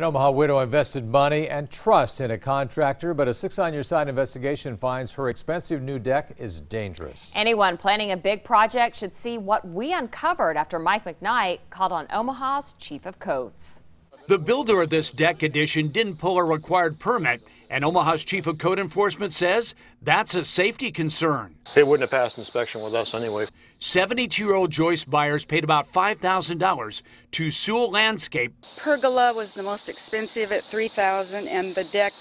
An Omaha widow invested money and trust in a contractor, but a six on your side investigation finds her expensive new deck is dangerous. Anyone planning a big project should see what we uncovered after Mike McKnight called on Omaha's chief of codes. The builder of this deck addition didn't pull a required permit, and Omaha's chief of code enforcement says that's a safety concern. It wouldn't have passed inspection with us anyway. 72 year old Joyce Byers paid about $5,000 to Sewell Landscape. Pergola was the most expensive at 3000 and the deck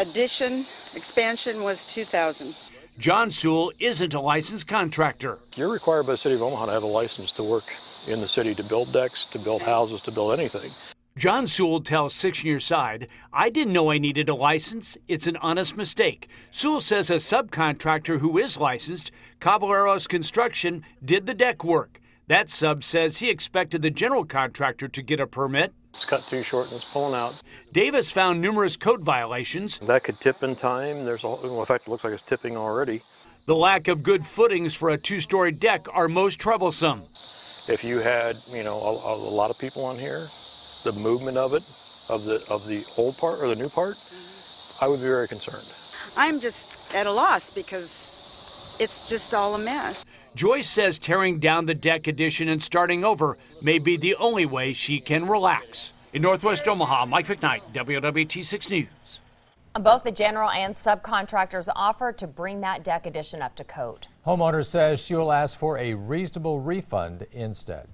addition expansion was 2000 John Sewell isn't a licensed contractor. You're required by the city of Omaha to have a license to work in the city to build decks, to build houses, to build anything. John Sewell tells Six Year Side, I didn't know I needed a license. It's an honest mistake. Sewell says a subcontractor who is licensed, Caballeros Construction, did the deck work. That sub says he expected the general contractor to get a permit. It's cut too short and it's pulling out. Davis found numerous code violations. That could tip in time. There's a, well, in fact, it looks like it's tipping already. The lack of good footings for a two story deck are most troublesome. If you had, you know, a, a lot of people on here, the movement of it, of the of the old part or the new part, I would be very concerned. I'm just at a loss because it's just all a mess. Joyce says tearing down the deck addition and starting over may be the only way she can relax. In Northwest Omaha, Mike McKnight, WOWT6 News. Both the general and subcontractors offer to bring that deck addition up to code. Homeowner says she will ask for a reasonable refund instead.